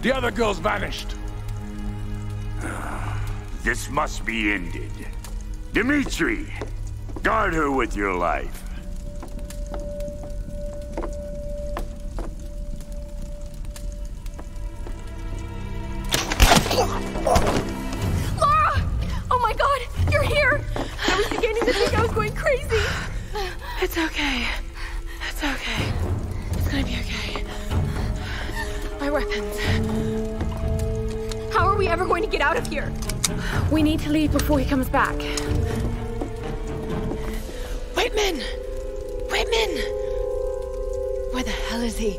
The other girl's vanished. This must be ended. Dimitri, guard her with your life. Lara! Oh my god, you're here! I was beginning to think I was going crazy. It's okay. It's okay. It's gonna be okay. My weapons. How are we ever going to get out of here? We need to leave before he comes back. Whitman! Whitman! Where the hell is he?